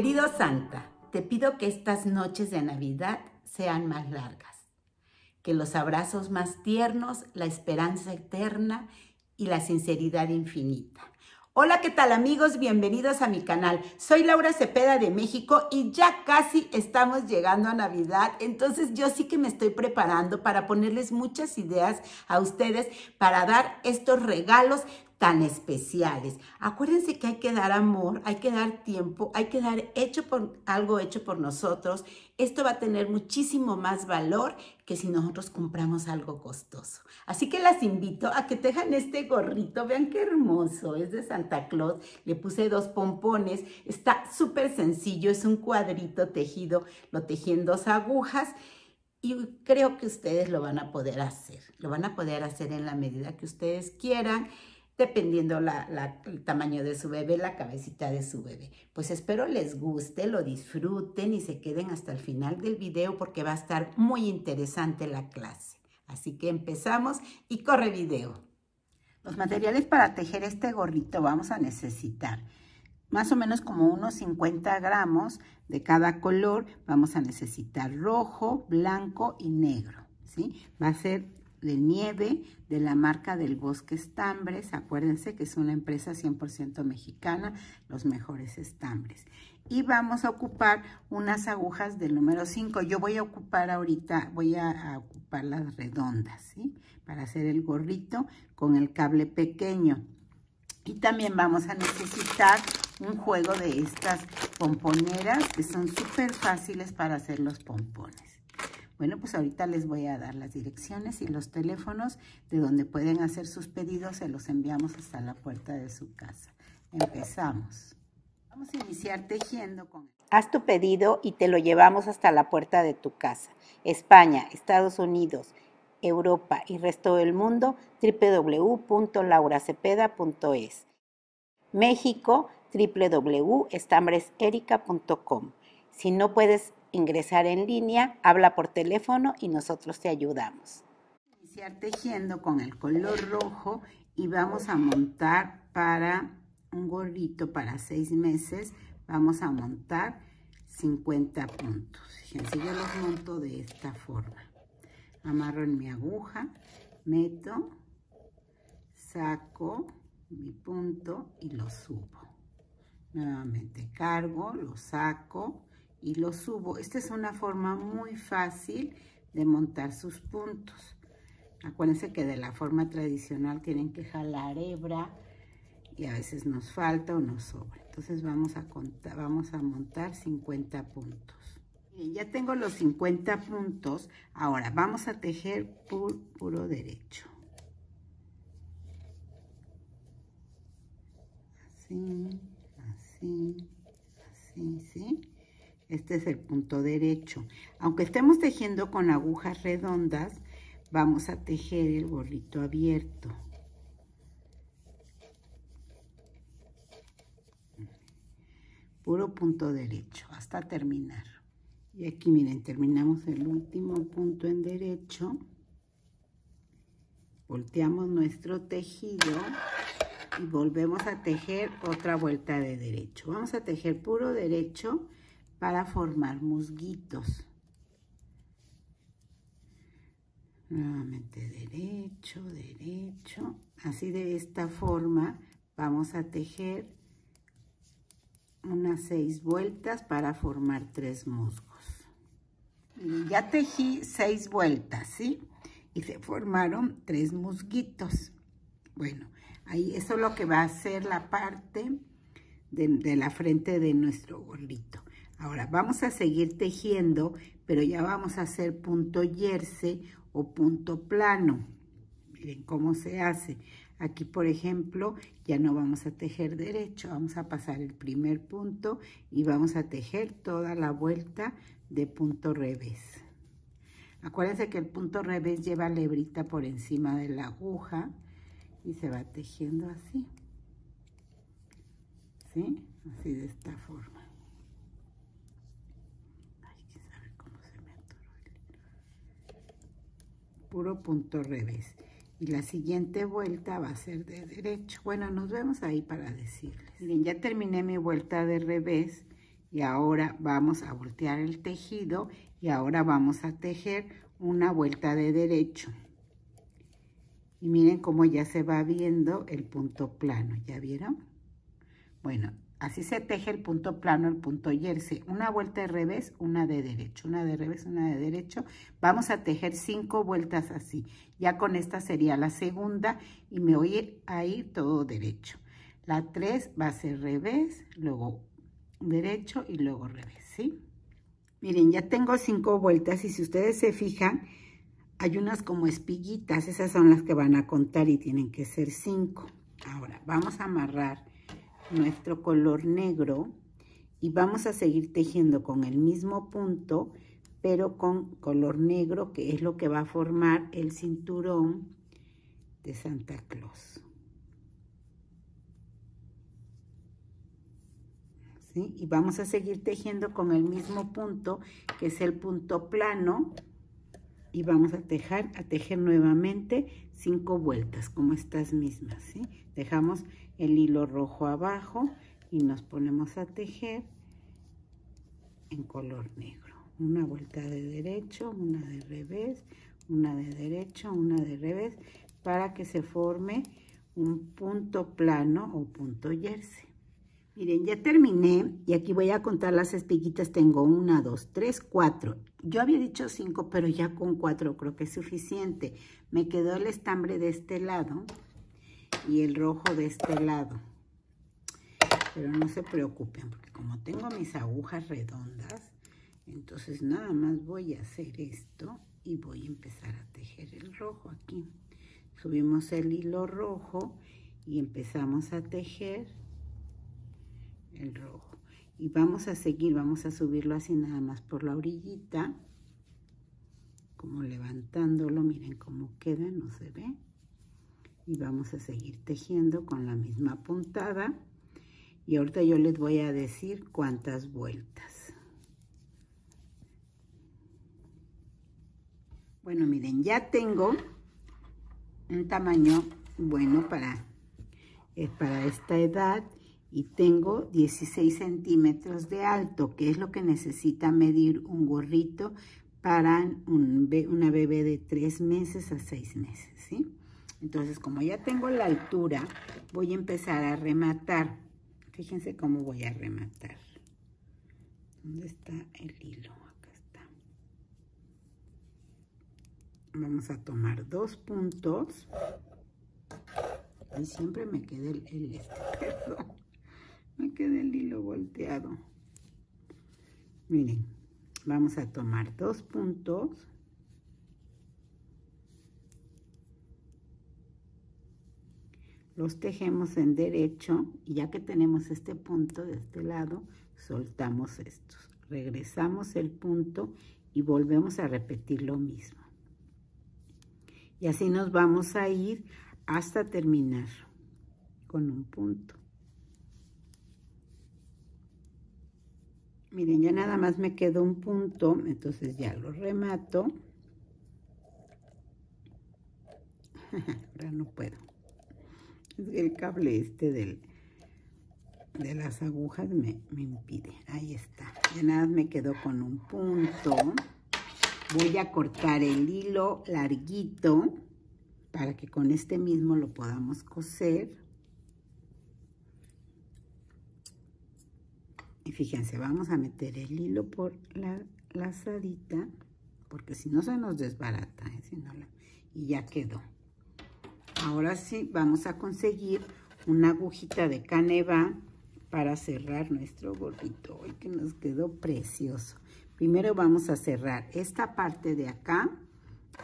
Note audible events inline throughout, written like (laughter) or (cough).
Querido Santa, te pido que estas noches de Navidad sean más largas, que los abrazos más tiernos, la esperanza eterna y la sinceridad infinita. Hola, ¿qué tal amigos? Bienvenidos a mi canal. Soy Laura Cepeda de México y ya casi estamos llegando a Navidad, entonces yo sí que me estoy preparando para ponerles muchas ideas a ustedes para dar estos regalos tan especiales. Acuérdense que hay que dar amor, hay que dar tiempo, hay que dar hecho por algo hecho por nosotros. Esto va a tener muchísimo más valor que si nosotros compramos algo costoso. Así que las invito a que tejan este gorrito. Vean qué hermoso, es de Santa Claus. Le puse dos pompones, está súper sencillo, es un cuadrito tejido, lo tejí en dos agujas. Y creo que ustedes lo van a poder hacer. Lo van a poder hacer en la medida que ustedes quieran dependiendo el tamaño de su bebé, la cabecita de su bebé. Pues espero les guste, lo disfruten y se queden hasta el final del video porque va a estar muy interesante la clase. Así que empezamos y corre video. Los materiales para tejer este gorrito vamos a necesitar más o menos como unos 50 gramos de cada color. Vamos a necesitar rojo, blanco y negro. ¿sí? Va a ser de nieve de la marca del Bosque Estambres. Acuérdense que es una empresa 100% mexicana, los mejores estambres. Y vamos a ocupar unas agujas del número 5. Yo voy a ocupar ahorita, voy a, ocupar las redondas, ¿sí? Para hacer el gorrito con el cable pequeño. Y también vamos a necesitar un juego de estas pomponeras que son súper fáciles para hacer los pompones. Bueno, pues ahorita les voy a dar las direcciones y los teléfonos de donde pueden hacer sus pedidos. Se los enviamos hasta la puerta de su casa. Empezamos. Vamos a iniciar tejiendo con... Haz tu pedido y te lo llevamos hasta la puerta de tu casa. España, Estados Unidos, Europa y resto del mundo, www.lauracepeda.es. México, www.estambreserica.com. Si no puedes ingresar en línea, habla por teléfono y nosotros te ayudamos. Iniciar tejiendo con el color rojo y vamos a montar para un gorrito para seis meses, vamos a montar 50 puntos. Fíjense, yo los monto de esta forma. Amarro en mi aguja, meto, saco mi punto y lo subo. Nuevamente cargo, lo saco, y lo subo. Esta es una forma muy fácil de montar sus puntos. Acuérdense que de la forma tradicional tienen que jalar hebra y a veces nos falta o nos sobra. Entonces vamos a, contar, vamos a montar 50 puntos. Ya tengo los 50 puntos. Ahora vamos a tejer puro derecho. Así, así, así, ¿sí? Este es el punto derecho. Aunque estemos tejiendo con agujas redondas, vamos a tejer el gorrito abierto. Puro punto derecho hasta terminar. Y aquí miren, terminamos el último punto en derecho. Volteamos nuestro tejido y volvemos a tejer otra vuelta de derecho. Vamos a tejer puro derecho para formar musguitos. Nuevamente derecho, derecho. Así de esta forma vamos a tejer unas seis vueltas para formar tres musgos. Ya tejí seis vueltas, ¿sí? Y se formaron tres musguitos. Bueno, ahí eso es lo que va a ser la parte de, de la frente de nuestro gorrito. Ahora vamos a seguir tejiendo, pero ya vamos a hacer punto yerce o punto plano. Miren cómo se hace. Aquí, por ejemplo, ya no vamos a tejer derecho, vamos a pasar el primer punto y vamos a tejer toda la vuelta de punto revés. Acuérdense que el punto revés lleva lebrita por encima de la aguja y se va tejiendo así. ¿Sí? Así de esta forma. Puro punto revés. Y la siguiente vuelta va a ser de derecho. Bueno, nos vemos ahí para decirles. Miren, ya terminé mi vuelta de revés y ahora vamos a voltear el tejido y ahora vamos a tejer una vuelta de derecho. Y miren cómo ya se va viendo el punto plano, ¿ya vieron? Bueno, así se teje el punto plano, el punto jersey. Una vuelta de revés, una de derecho, una de revés, una de derecho. Vamos a tejer cinco vueltas así. Ya con esta sería la segunda y me voy a ir todo derecho. La tres va a ser revés, luego derecho y luego revés, ¿sí? Miren, ya tengo cinco vueltas y si ustedes se fijan, hay unas como espiguitas, esas son las que van a contar y tienen que ser cinco. Ahora, vamos a amarrar nuestro color negro y vamos a seguir tejiendo con el mismo punto, pero con color negro, que es lo que va a formar el cinturón de Santa Claus. ¿Sí? Y vamos a seguir tejiendo con el mismo punto, que es el punto plano, y vamos a tejer, a tejer nuevamente cinco vueltas como estas mismas. Dejamos el hilo rojo abajo y nos ponemos a tejer en color negro. Una vuelta de derecho, una de revés, una de derecho, una de revés, para que se forme un punto plano o punto jersey. Miren, ya terminé y aquí voy a contar las espiguitas. Tengo una, dos, tres, cuatro. Yo había dicho cinco, pero ya con cuatro creo que es suficiente. Me quedó el estambre de este lado y el rojo de este lado. Pero no se preocupen, porque como tengo mis agujas redondas, entonces nada más voy a hacer esto y voy a empezar a tejer el rojo aquí. Subimos el hilo rojo y empezamos a tejer el rojo. Y vamos a seguir, vamos a subirlo así nada más por la orillita. Como levantándolo, miren cómo queda, no se ve. Y vamos a seguir tejiendo con la misma puntada. Y ahorita yo les voy a decir cuántas vueltas. Bueno, miren, ya tengo un tamaño bueno para, eh, para esta edad y tengo 16 centímetros de alto, que es lo que necesita medir un gorrito para una bebé de 3 meses a 6 meses, ¿sí? Entonces, como ya tengo la altura, voy a empezar a rematar. Fíjense cómo voy a rematar. ¿Dónde está el hilo? Acá está. Vamos a tomar dos puntos. Y siempre me queda el, este, (laughs) perdón me queda el hilo volteado. Miren, vamos a tomar dos puntos. Los tejemos en derecho y ya que tenemos este punto de este lado, soltamos estos. Regresamos el punto y volvemos a repetir lo mismo. Y así nos vamos a ir hasta terminar con un punto. Miren, ya nada más me quedó un punto, entonces ya lo remato. (laughs) Ahora no puedo. El cable este del, de las agujas me, me impide. Ahí está. Ya nada me quedó con un punto. Voy a cortar el hilo larguito para que con este mismo lo podamos coser. Y fíjense, vamos a meter el hilo por la lazadita, porque si no se nos desbarata, ¿eh? y ya quedó. Ahora sí, vamos a conseguir una agujita de caneva para cerrar nuestro gorrito. Hoy que nos quedó precioso. Primero vamos a cerrar esta parte de acá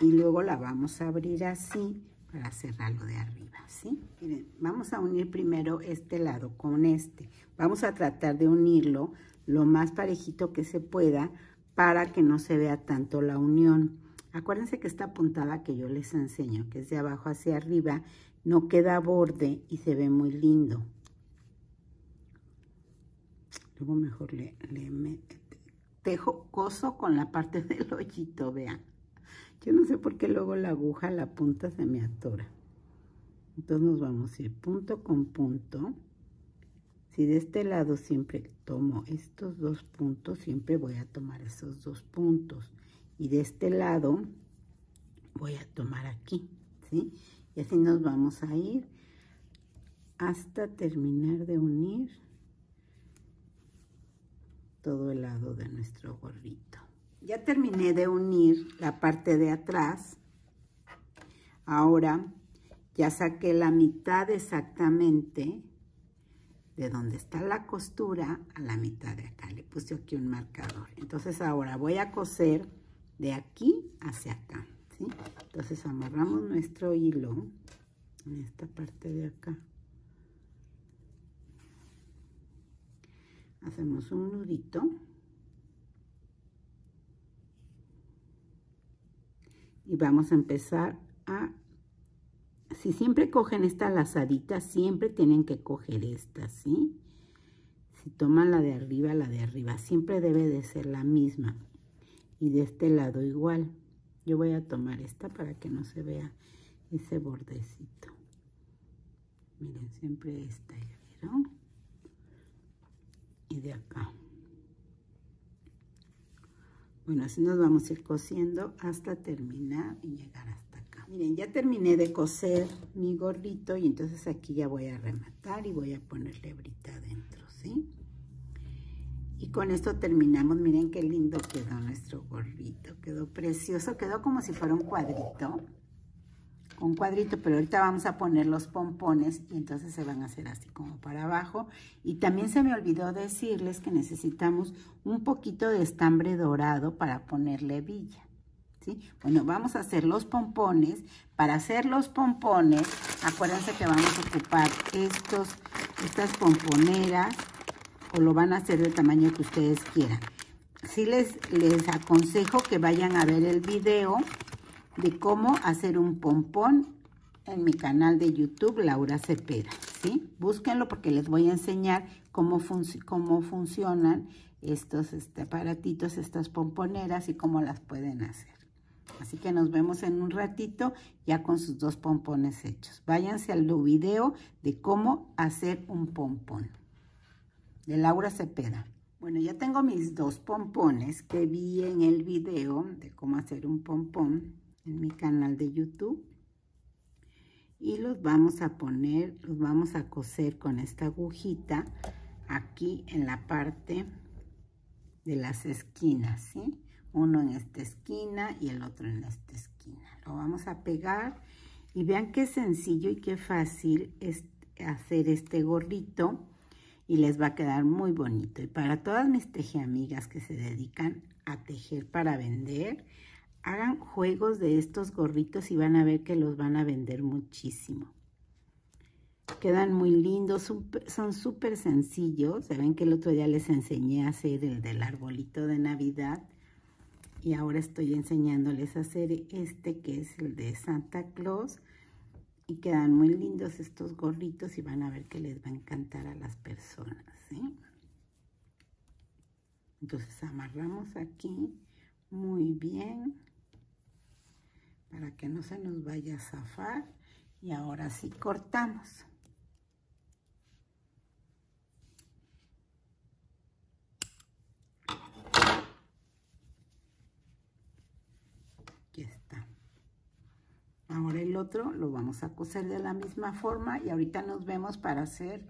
y luego la vamos a abrir así para cerrarlo de arriba, ¿sí? Miren, vamos a unir primero este lado con este. Vamos a tratar de unirlo lo más parejito que se pueda para que no se vea tanto la unión. Acuérdense que esta puntada que yo les enseño, que es de abajo hacia arriba, no queda borde y se ve muy lindo. Luego mejor le, le tejo coso con la parte (laughs) del hoyito, vean. Yo no sé por qué luego la aguja, la punta se me atora. Entonces nos vamos a ir punto con punto, Si de este lado siempre tomo estos dos puntos, siempre voy a tomar esos dos puntos. Y de este lado voy a tomar aquí, ¿sí? Y así nos vamos a ir hasta terminar de unir todo el lado de nuestro gorrito. Ya terminé de unir la parte de atrás. Ahora ya saqué la mitad exactamente de donde está la costura a la mitad de acá. Le puse aquí un marcador. Entonces ahora voy a coser de aquí hacia acá. ¿sí? Entonces amarramos nuestro hilo en esta parte de acá. Hacemos un nudito. Y vamos a empezar a si siempre cogen esta lazadita, siempre tienen que coger esta, ¿sí? Si toman la de arriba, la de arriba, siempre debe de ser la misma. Y de este lado igual. Yo voy a tomar esta para que no se vea ese bordecito. Miren, siempre esta, ¿ya? Y de acá. Bueno, así nos vamos a ir cosiendo hasta terminar y llegar hasta Miren, ya terminé de coser mi gorrito y entonces aquí ya voy a rematar y voy a ponerle brita adentro, ¿sí? Y con esto terminamos. Miren qué lindo quedó nuestro gorrito. Quedó precioso. Quedó como si fuera un cuadrito. Un cuadrito, pero ahorita vamos a poner los pompones y entonces se van a hacer así como para abajo. Y también se me olvidó decirles que necesitamos un poquito de estambre dorado para ponerle villa. Bueno, vamos a hacer los pompones. Para hacer los pompones, acuérdense que vamos a ocupar estos, estas pomponeras o lo van a hacer del tamaño que ustedes quieran. Sí les, les aconsejo que vayan a ver el video de cómo hacer un pompón en mi canal de YouTube, Laura Cepeda, ¿sí? Búsquenlo porque les voy a enseñar cómo, cómo funcionan estos este, aparatitos, estas pomponeras y cómo las pueden hacer. Así que nos vemos en un ratito ya con sus dos pompones hechos. Váyanse al video de cómo hacer un pompón. De Laura Cepeda. Bueno, ya tengo mis dos pompones que vi en el video de cómo hacer un pompón en mi canal de YouTube. Y los vamos a poner, los vamos a coser con esta agujita aquí en la parte de las esquinas, ¿sí? uno en esta esquina y el otro en esta esquina. Lo vamos a pegar y vean qué sencillo y qué fácil es hacer este gorrito y les va a quedar muy bonito. Y para todas mis tejeamigas que se dedican a tejer para vender, hagan juegos de estos gorritos y van a ver que los van a vender muchísimo. Quedan muy lindos, son súper sencillos. Se ven que el otro día les enseñé a hacer el del arbolito de Navidad y ahora estoy enseñándoles a hacer este que es el de Santa Claus y quedan muy lindos estos gorritos y van a ver que les va a encantar a las personas, Entonces amarramos aquí muy bien para que no se nos vaya a zafar y ahora sí cortamos. Ahora el otro lo vamos a coser de la misma forma y ahorita nos vemos para hacer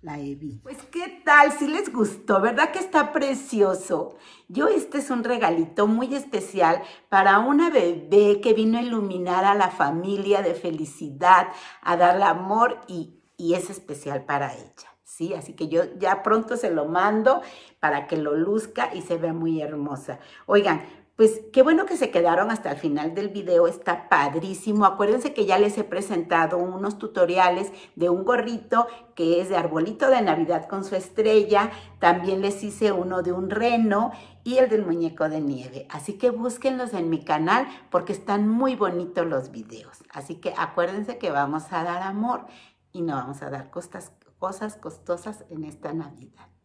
la Evi. Pues, ¿qué tal? Si les gustó, ¿verdad que está precioso? Yo, este es un regalito muy especial para una bebé que vino a iluminar a la familia de felicidad, a darle amor y, y es especial para ella. ¿sí? Así que yo ya pronto se lo mando para que lo luzca y se vea muy hermosa. Oigan, pues qué bueno que se quedaron hasta el final del video, está padrísimo. Acuérdense que ya les he presentado unos tutoriales de un gorrito que es de arbolito de Navidad con su estrella. También les hice uno de un reno y el del muñeco de nieve. Así que búsquenlos en mi canal porque están muy bonitos los videos. Así que acuérdense que vamos a dar amor y no vamos a dar cosas costosas en esta Navidad.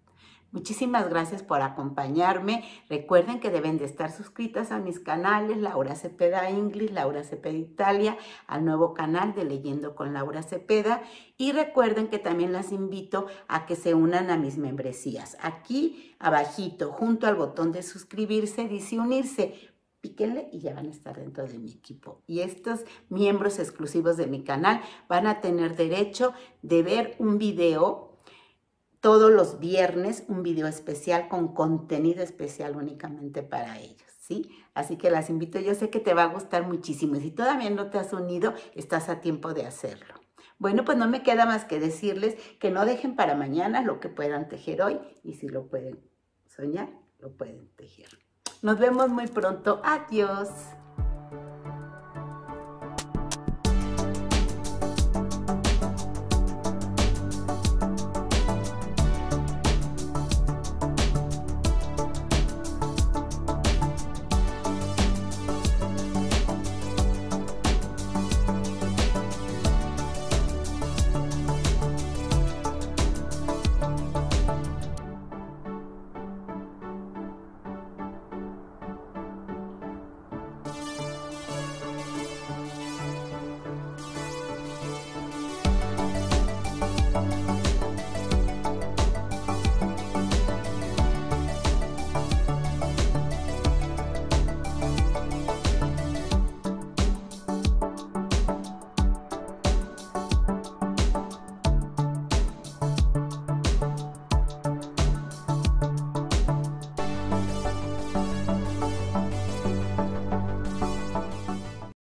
Muchísimas gracias por acompañarme. Recuerden que deben de estar suscritas a mis canales, Laura Cepeda English, Laura Cepeda Italia, al nuevo canal de Leyendo con Laura Cepeda. Y recuerden que también las invito a que se unan a mis membresías. Aquí abajito, junto al botón de suscribirse, dice unirse píquenle y ya van a estar dentro de mi equipo. Y estos miembros exclusivos de mi canal van a tener derecho de ver un video todos los viernes, un video especial con contenido especial únicamente para ellos. ¿Sí? Así que las invito, yo sé que te va a gustar muchísimo y si todavía no te has unido, estás a tiempo de hacerlo. Bueno, pues no me queda más que decirles que no dejen para mañana lo que puedan tejer hoy y si lo pueden soñar, lo pueden tejer. Nos vemos muy pronto. Adiós.